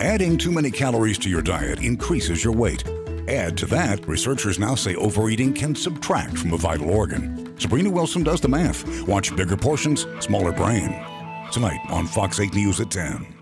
Adding too many calories to your diet increases your weight. Add to that, researchers now say overeating can subtract from a vital organ. Sabrina Wilson does the math. Watch Bigger Portions, Smaller Brain. Tonight on Fox 8 News at 10.